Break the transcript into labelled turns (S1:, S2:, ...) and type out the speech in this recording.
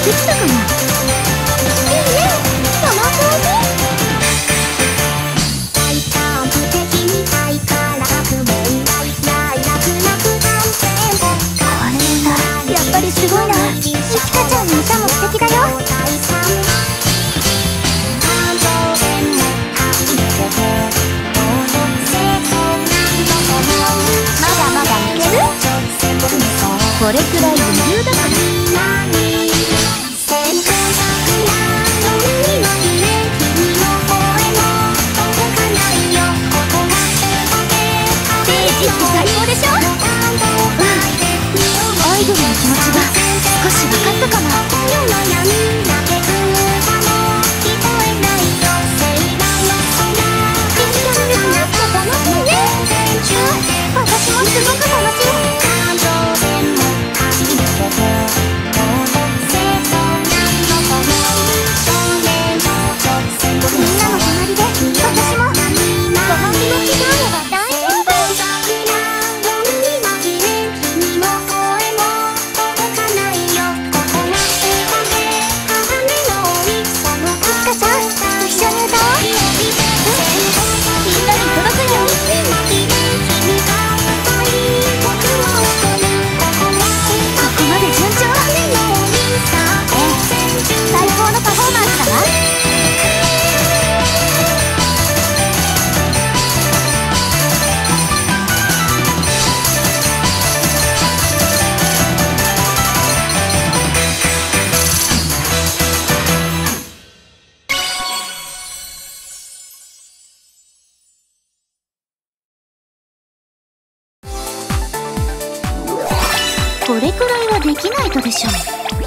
S1: まだまだいける？これくらい余裕だから意識最高でしょのパフォーマンスだわこれくらいはできないとでしょう。